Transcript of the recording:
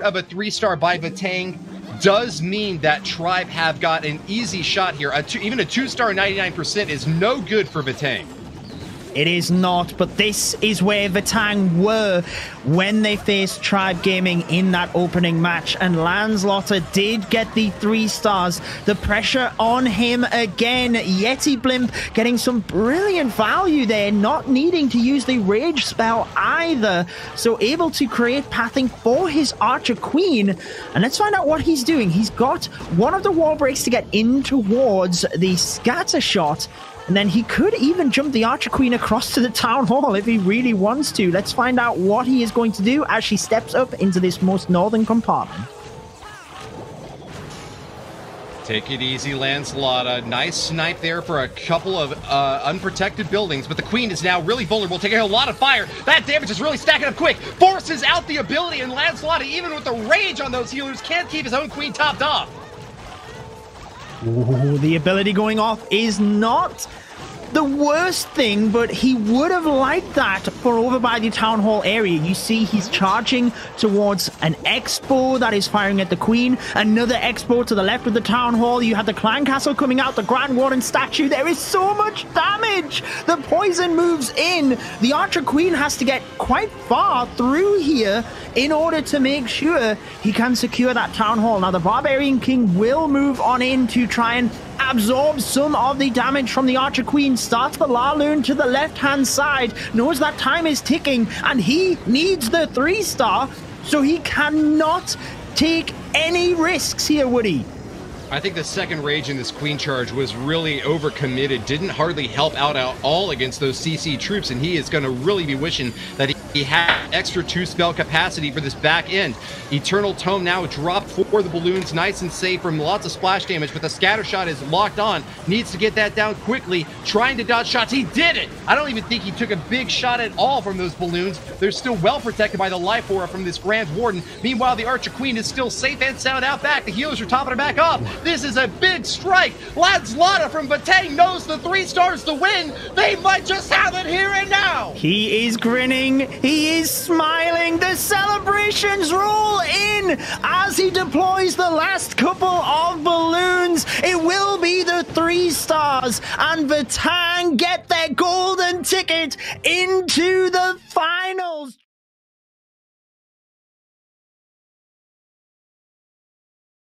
of a three star by Vatang does mean that Tribe have got an easy shot here. A two, even a two star 99% is no good for Vatang. It is not, but this is where Vatang were when they faced Tribe Gaming in that opening match. And Lancelot did get the three stars. The pressure on him again. Yeti Blimp getting some brilliant value there, not needing to use the Rage spell either. So able to create pathing for his Archer Queen. And let's find out what he's doing. He's got one of the wall breaks to get in towards the scatter shot. And then he could even jump the Archer Queen across to the Town Hall if he really wants to. Let's find out what he is going to do as she steps up into this most northern compartment. Take it easy, Lancelot. A nice snipe there for a couple of uh, unprotected buildings, but the Queen is now really vulnerable, taking a lot of fire. That damage is really stacking up quick. Forces out the ability, and Lancelot, even with the rage on those healers, can't keep his own Queen topped off. Ooh, the ability going off is not the worst thing, but he would have liked that for over by the town hall area. You see, he's charging towards an expo that is firing at the queen, another expo to the left of the town hall. You have the clan castle coming out, the grand warden statue. There is so much damage. The poison moves in. The archer queen has to get quite far through here in order to make sure he can secure that town hall. Now, the barbarian king will move on in to try and absorbs some of the damage from the Archer Queen, starts the Laloon to the left-hand side, knows that time is ticking, and he needs the three-star, so he cannot take any risks here, Woody. I think the second rage in this queen charge was really overcommitted, didn't hardly help out at all against those CC troops, and he is going to really be wishing that he had extra two spell capacity for this back end. Eternal Tome now dropped for the balloons, nice and safe from lots of splash damage, but the scatter shot is locked on. Needs to get that down quickly, trying to dodge shots. He did it! I don't even think he took a big shot at all from those balloons. They're still well protected by the life aura from this Grand Warden. Meanwhile, the Archer Queen is still safe and sound out back. The healers are topping her back up. This is a big strike. Lads Lada from Vatang knows the three stars to win. They might just have it here and now. He is grinning. He is smiling. The celebrations roll in as he deploys the last couple of balloons. It will be the three stars, and Vatang get their golden ticket into the finals.